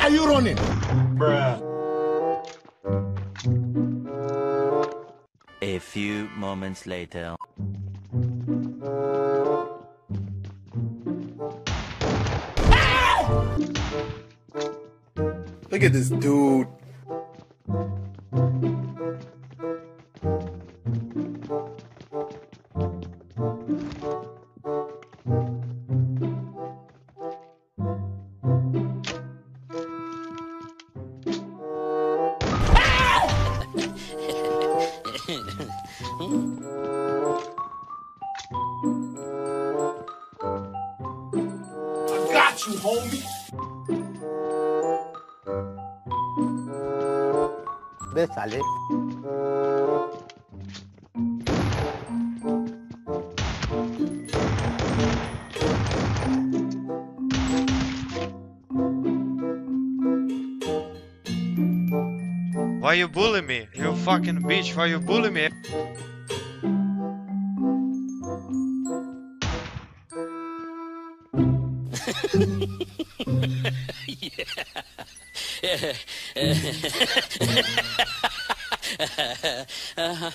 are you running? Bruh. A few moments later. Look at this dude. home. Detalhe. Why you bully me? You fucking bitch, why you bully me? Ha ha ha ha!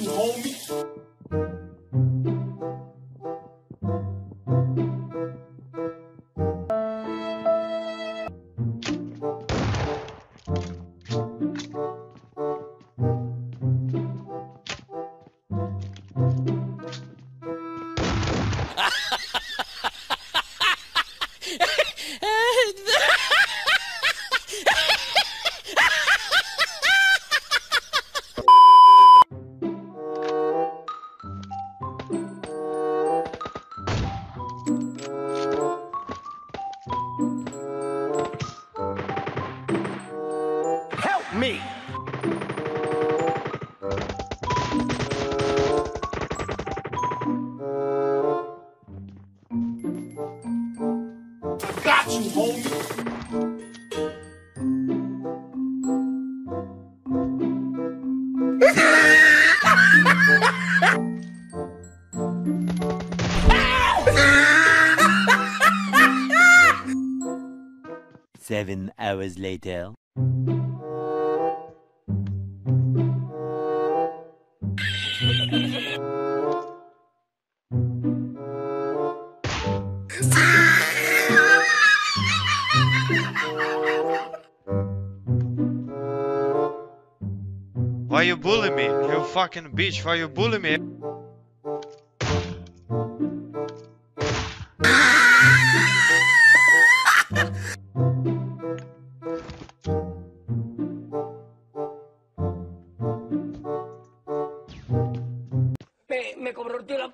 You, homie. Seven hours later. Ah! You bully me? You fucking bitch, why you bully me? Me, me cobró el tío la...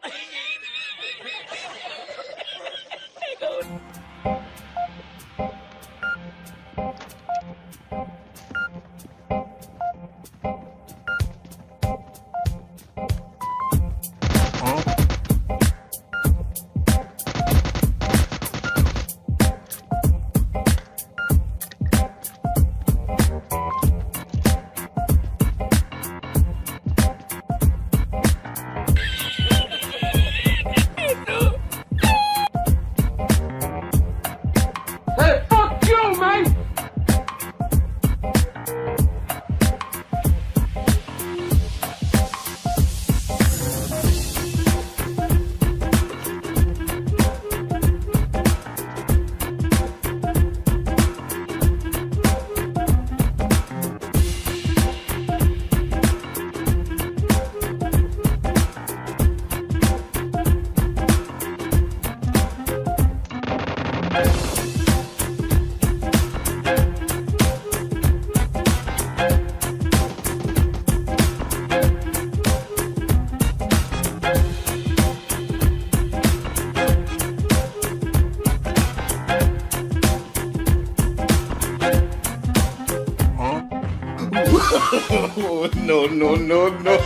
no, no, no, no.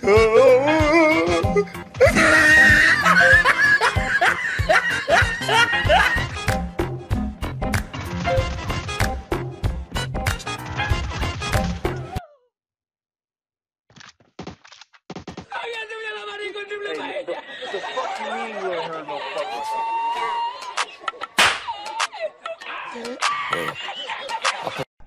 Hágase